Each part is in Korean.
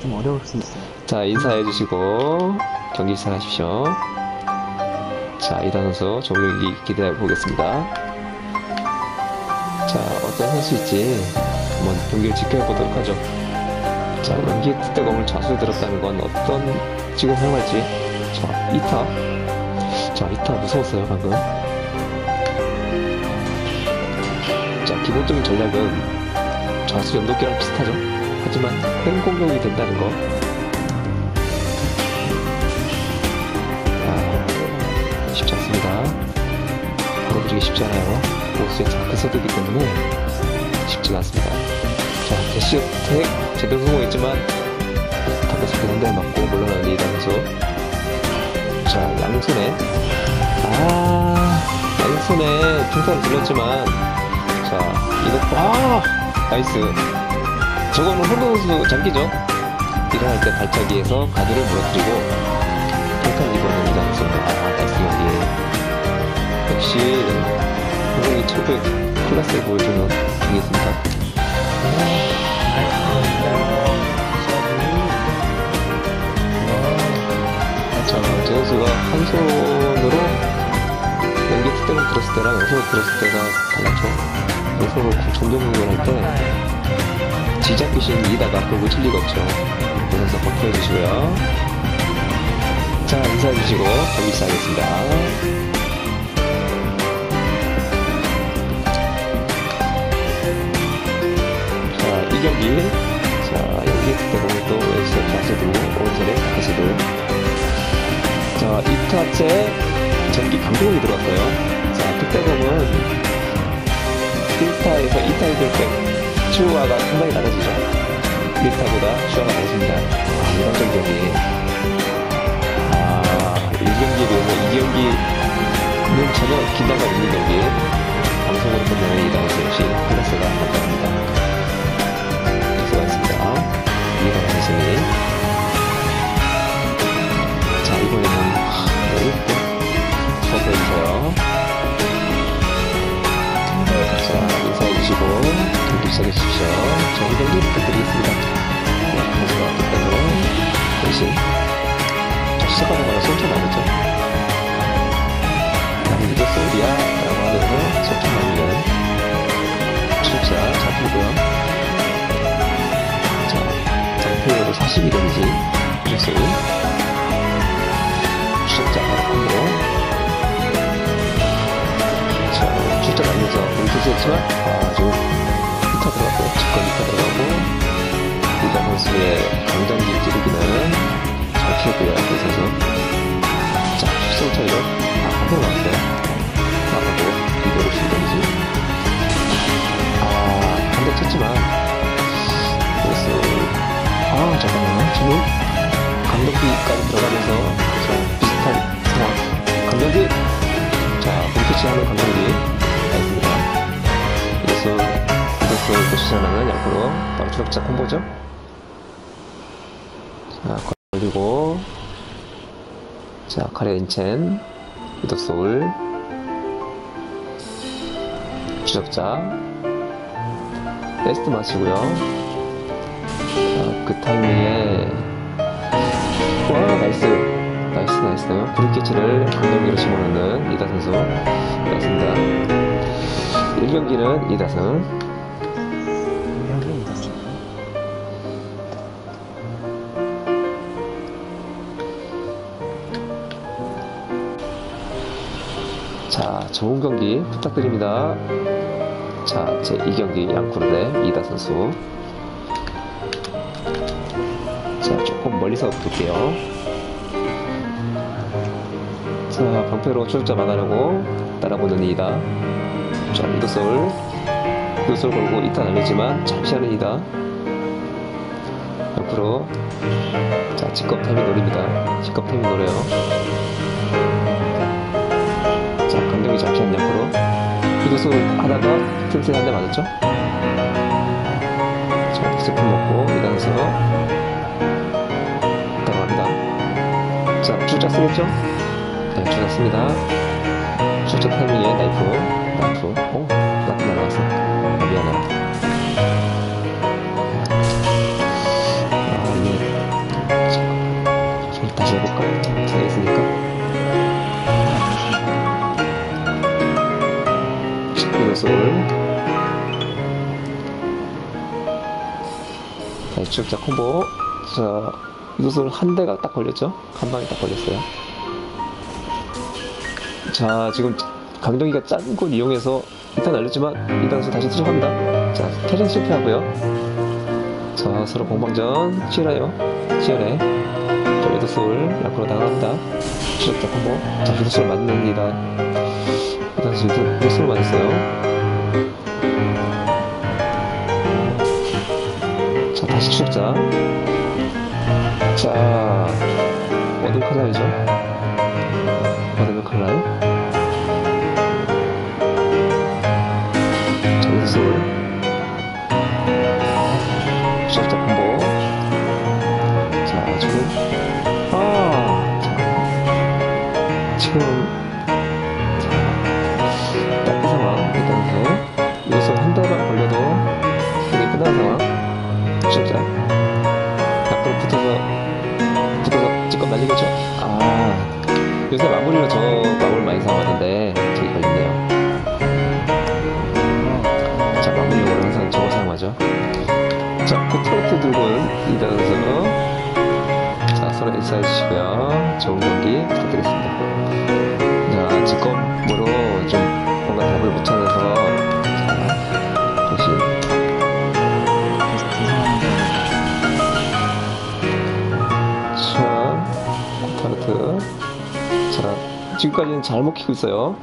좀 어려울 수 있어요. 자, 인사해 주시고 경기 시작하십시오. 자, 이단 선수 종료기 기대해 보겠습니다. 자, 어떤 선수일지 한번 경기를 지켜보도록 하죠. 자, 연기 특대공을 좌수에 들었다는 건 어떤 지금 사용할지. 자, 이타. 자, 이타 무서웠어요, 방금. 자, 기본적인 전략은 좌수 연도기랑 비슷하죠. 하지만 횡 공격이 된다는 거. 아, 쉽지 않습니다. 걸어들이기 쉽지 않아요. 보스의 자크 세대이기 때문에 쉽지가 않습니다. 자, 대시 택 제대로 성공했지만 타겟에 한대 맞고 물러나는 선수. 자, 양손에 아, 양손에 풍선을 들렸지만 자, 이거 아, 나이스. 저거는 혼돈 선수 장기죠. 일어날 때 발차기에서 가드를 무너뜨리고 평탄 입어는 이단 선수. 아, 나이스 경기. 역시 굉장히 최고의 클래스를 보여주는 경기였습니다. 자, 제 선수가 한 손으로 연기 특대를 들었을 때랑 왼손으로 들었을 때가 달랐죠. 왼손으로 전동 공격을 할때 지작 귀신 이다가 그거 칠 리가 없죠. 그 선수 버텨 주시고요. 자, 인사해 주시고 경기 시작하겠습니다. 자, 이 경기. 자, 연기 특대공을 또 왼손 좌수도 오른손에 좌수도 자, 2타째 전기 강공이 들어왔어요. 자, 특대검은 1타에서 2타에 될때 슈와가 상당히 낮아지죠. 1타보다 슈와가 낮습니다. 아, 이런적 경기. 아, 1경기도 뭐 2경기는 전혀 긴장감 있는 경기. 방송으로 끝내는 이다운스 역시 클래스가 높답니다. 수고하셨습니다. 이다운 선생님. 시작해주십시오. 좋은 경기 부탁드리겠습니다. 네, 선수가 왔기 때문에 대신 자, 시작하는 거는 알겠죠? 나는 이게 소리야 라고 하면서 손좀 알리는 출자 잡히고요. 자, 장표로 42던지 주세요. 추적자 바로 자, 뭉치지했지만 아주 히터 히터 들어가고 이자 선수의 강전기 찌르기는 잘 피했고요 그 선수 자 수성 차이로 아 한번 왔어요 나가고 이대로 시던지 아 한 대 쳤지만 그래서 아 잠깐만요 지금 강력기까지 들어가면서 자, 비슷한 상황. 강경기. 자, 본캐치 하는 강경기. 나있습니다. 이래서 보시잖아는 옆으로 바로 추적자 콤보죠. 자, 걸리고. 자, 카레 인첸. 이도솔. 추적자. 레스트 마치고요. 자, 그 타이밍에 와 나이스 나이스 나이스 브리키치를 강경기로 집어넣는 이다 선수 나이스입니다 1경기는 이다승 좋은 경기 부탁드립니다. 자 제 2경기 양쿠르 대 이다 선수. 자 조금 멀리서 볼게요. 자 방패로 추적자 막아내고 따라보는 이다. 자 이도솔. 이도솔 걸고 이타 날리지만 잠시 하는 이다. 옆으로. 자 직업 템이 노립니다. 직업 템이 노래요 이도솔 하다가 틈새 한대 맞았죠 자 스푼 먹고 이단서 들어갑니다 자 추적자 쓰겠죠 네, 주셨습니다. 출처 타이밍에 나이프, 나이프, 오, 나이프 날아갔어. 아, 미안해. 네, 추적자 콤보. 자, 이것을 한 대가 딱 걸렸죠? 한 방에 딱 걸렸어요. 자, 지금 강정기가 짠걸 이용해서 일단 날렸지만 이단수 다시 추적합니다. 자, 태전 실패하고요. 자, 서로 공방전 치열해요. 치열해. 자, 레드솔 약으로 나갑니다. 추적자 콤보. 자, 레드솔 맞습니다. 이단수 레드솔 맞았어요. 자, 다시 추적자. 자, 어둠 칼날이죠. 추적자. 앞으로 붙어서 붙어서 찍고 날리겠죠? 아 요새 마무리로 저 마무리 많이 사용하는데 저기 걸렸네요 자 마무리용으로 항상 저거 사용하죠 자 코트로트 들고는 이단서 자 서로 인사해 주시고요 좋은 경기 부탁드리겠습니다 자 직검으로 좀 뭔가 답을 못 찾아서 지금까지는 잘 먹히고 있어요.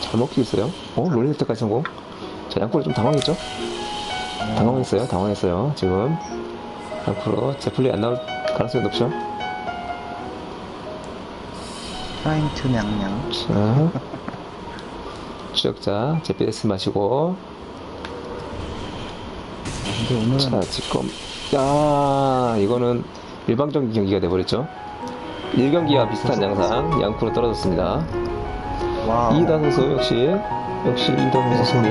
잘 먹히고 있어요. 어, 롤링 혜택까지 성공. 자, 양쿠로 좀 당황했죠? 당황했어요, 당황했어요, 지금. 양쿠로 제플리 안 나올 가능성이 높죠? 프라임 투 냥냥. 자, 추적자, 제피스 마시고. 근데 오늘은 자, 지금. 야, 이거는 일방적인 경기가 돼버렸죠? 1경기와 비슷한 양상, 양쿠로 떨어졌습니다. 와 이다 선수 역시 역시 이다 선수 승리.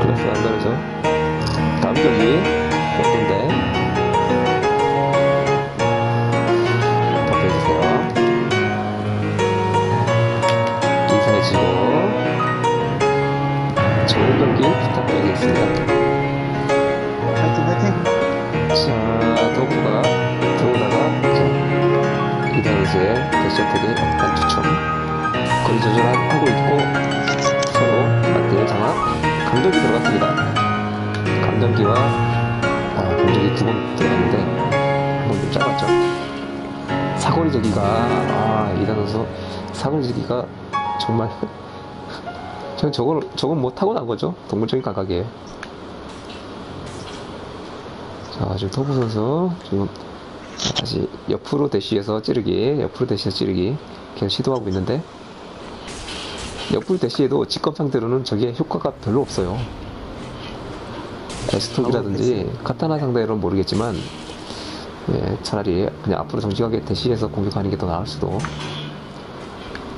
클래스 안 다르죠 다음 경기 어떤데. 답해주세요. 인사해주고 좋은 경기 부탁드리겠습니다. 파이팅 파이팅. 자 도프가 선수의 대시어택이 약간 추첨 거리 조절하고 있고 서로 맞대의 장악 감정기 들어갔습니다. 감정기와 아, 감정기 두번 들어갔는데 한번 좀 짧았죠. 사거리 제기가 아 이단 선수 사거리 제기가 정말 저는 저걸 저건 못 타고 난 거죠? 동물적인 감각이에요 자 지금 토부 선수 지금 다시 옆으로 대시해서 찌르기 옆으로 대시해서 찌르기. 계속 시도하고 있는데 옆불 대시에도 직검 상대로는 저게 효과가 별로 없어요. 에스톡이라든지 카타나 상대로는 모르겠지만 예, 차라리 그냥 앞으로 정직하게 대시해서 공격하는 게 더 나을 수도.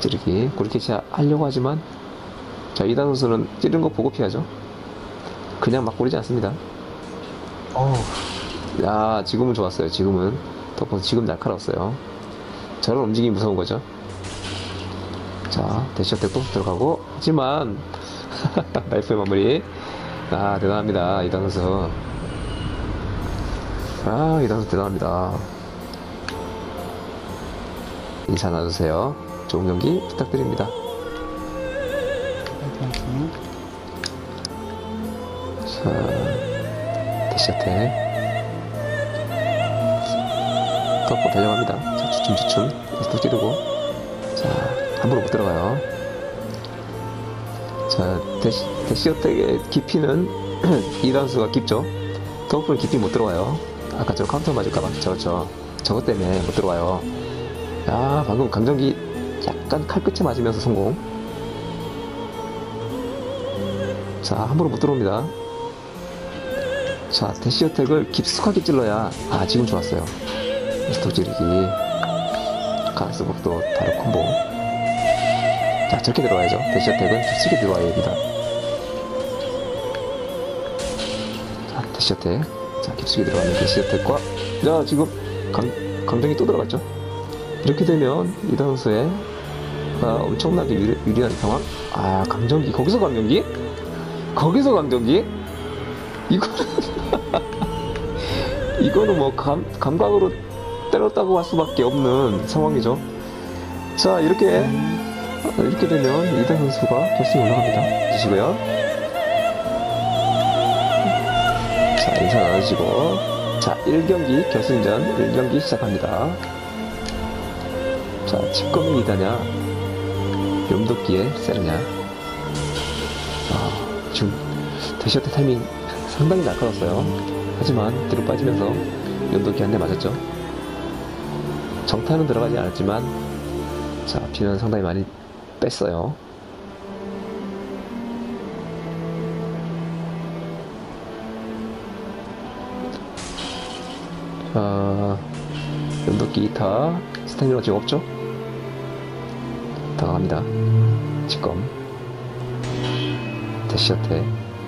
찌르기 그렇게 하려고 하지만 자 이단 선수는 찌른 거 보고 피하죠. 그냥 막 고리지 않습니다. 어우 야 지금은 좋았어요. 지금은. 덕분 지금 날카로웠어요. 저런 움직임이 무서운 거죠? 자 대시어택 또 들어가고. 하지만 나이프의 마무리. 아 대단합니다. 이단 선수. 아 이단 선수 대단합니다. 인사 나누세요. 좋은 경기 부탁드립니다. 자 dash attack 덮고 달려갑니다. 자 주춤 주춤. 또 찌르고. 자 함부로 못 들어가요. 자 dash, dash attack의 깊이는 이단 선수가 깊죠? 덮을 깊이 못 들어와요. 아까 저 카운터 맞을까봐. 저저 저것 때문에 못 들어와요. 야 방금 강정기 약간 칼끝에 맞으면서 성공. 자 함부로 못 들어옵니다. 자 dash attack을 깊숙하게 찔러야 아 지금 좋았어요 스톱 찌르기. 가스복도 바로 콤보. 자 저렇게 들어와야죠. dash attack은 깊숙이 들어와야 됩니다. 자 dash attack 자 깊숙이 들어가는 dash attack과 자 지금 강, 강정이 또 들어갔죠? 이렇게 되면 이단 선수의 아, 엄청나게 유리, 유리한 상황. 아 강정기. 거기서 강정기? 거기서 강정기? 이거는 이거는 뭐 감, 감각으로 때렸다고 할 수밖에 없는 상황이죠. 자, 이렇게, 이렇게 되면 이단 선수가 결승에 올라갑니다. 주시고요. 자, 인사 나누시고. 자, 1경기 결승전 1경기 시작합니다. 자, 직검이 이다냐, 염도끼에 세르냐. 아, 지금 대시어트 타이밍 상당히 날카로웠어요. 하지만 뒤로 빠지면서 연도기 한대 맞았죠. 정타는 들어가지 않았지만 자 피는 상당히 많이 뺐어요. 자 연도기 2타 스태미너 지금 없죠? 당합니다. 직검 대시어트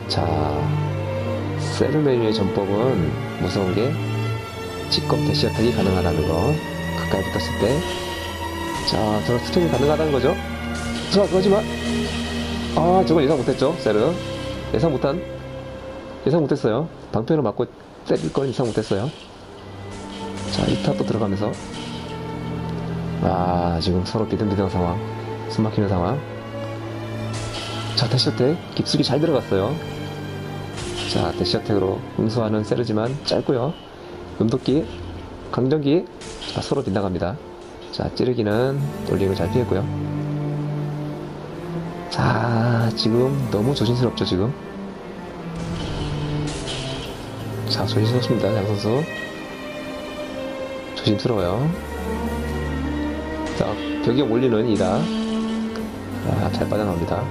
자 세르메뉴의 전법은 무서운 게 직검 대시 어택이 가능하다는 거 가까이 붙었을 때 자 저런 스톱이 가능하다는 거죠? 자 그러지만 아 저걸 예상 못했죠 세르 예상 못한 예상 못했어요. 방패로 맞고 때릴 건 예상 못했어요. 자 2타 또 들어가면서. 아 지금 서로 비등비등한 상황 숨 막히는 상황. 자 다시 어택 깊숙이 잘 들어갔어요. 자, 대시어택으로 응수하는 세르지만 짧고요. 음도끼, 강전기, 자, 서로 빗나갑니다. 자, 찌르기는 돌리고 잘 피했고요. 자, 지금 너무 조심스럽죠, 지금. 자, 조심스럽습니다, 양 선수. 조심스러워요. 자, 벽에 올리는 이다. 자, 잘 빠져나옵니다.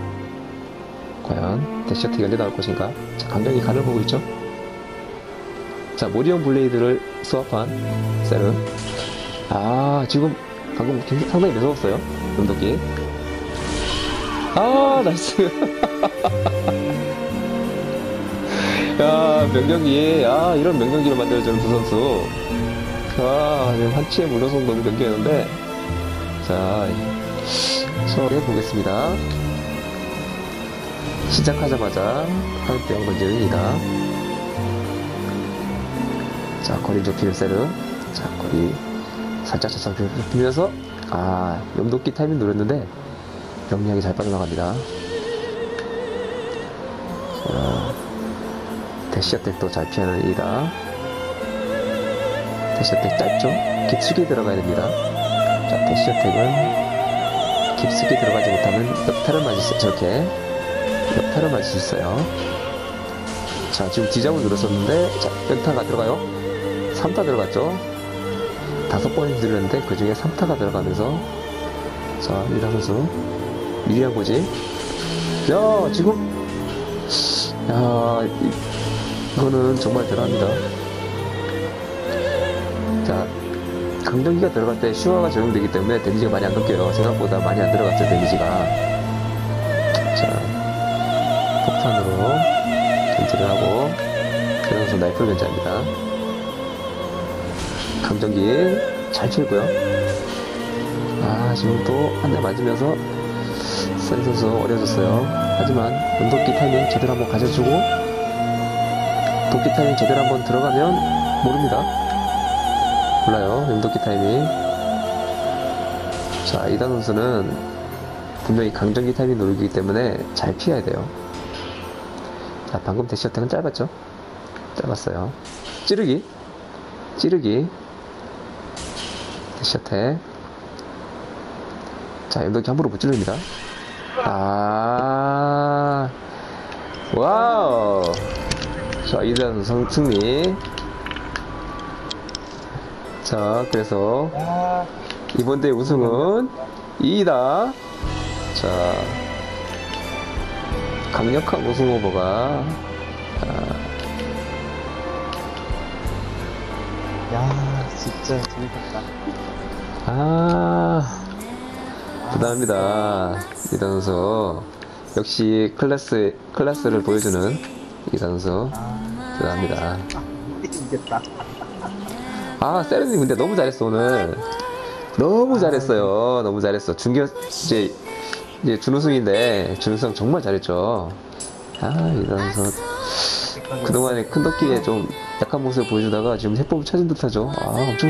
과연 대시어택이 언제 나올 것인가? 자, 강전기 간을 보고 있죠? 자, 모리온 블레이드를 수합한 세르. 아, 지금 방금 상당히 무서웠어요. 음도기. 아, 나이스. 야, 명경기. 아, 이런 명경기를 만들어주는 두 선수. 아, 한치의 물러선 너무 경기였는데. 자, 서로 해보겠습니다. 시작하자마자 하늘병 던지는이다. 자, 거리 좁히는 세르. 자, 거리 살짝 살짝 좁히면서, 아, 염도끼 타이밍 노렸는데, 명량이 잘 빠져나갑니다. 자, 대시어택도 잘 피하는 이다. 대시어택 짧죠? 깊숙이 들어가야 됩니다. 자, 대시어택은 깊숙이 들어가지 못하면 옆타를 맞을 수, 저렇게, 옆타를 맞을 수 있어요. 자, 지금 디장을 눌렀었는데, 자, 연타가 들어가요. 3타 들어갔죠? 다섯 번이 들렸는데 그 중에 3타가 들어가면서 자 이다 선수 미리한 거지. 야 지금. 야 이, 이거는 정말 대단합니다. 자 강정기가 들어갈 때 슈화가 적용되기 때문에 데미지가 많이 안 깎여요. 생각보다 많이 안 들어갔어요 데미지가. 자 폭탄으로 견제를 하고 그 선수 나이프 견제합니다 강정기 잘 칠고요. 아 지금 또 한 대 맞으면서 선 선수 어려졌어요. 하지만 운동기 타이밍 제대로 한번 가져주고 도끼 타이밍 제대로 한번 들어가면 모릅니다. 몰라요. 운동기 타이밍. 자 이단 선수는 분명히 강정기 타이밍 노리기 때문에 잘 피해야 돼요. 자 방금 dash attack은 짧았죠? 짧았어요. 찌르기 찌르기 dash attack 자 연덕이 함부로 못 찌릅니다. 아. wow. 자 이단 선수 승리. 자 그래서 야, 이번 대회 우승은 이단. 자 강력한 우승 후보가 야, 진짜 재밌었다. 아, 대단합니다. 이단 선수. 역시 클래스, 클래스를 보여주는 이단. 아, 대단합니다. 이겼다. 아, 세르님 근데 너무 잘했어, 오늘. 너무 잘했어요. 너무 잘했어. 중계, 이제, 이제 준우승인데, 준우승 정말 잘했죠. 아, 이단 선수. 그동안에 큰 덕기에 좀 약한 모습을 보여주다가 지금 해법을 찾은 듯하죠. 아, 엄청,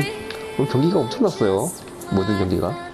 오늘 경기가 엄청났어요. 모든 경기가.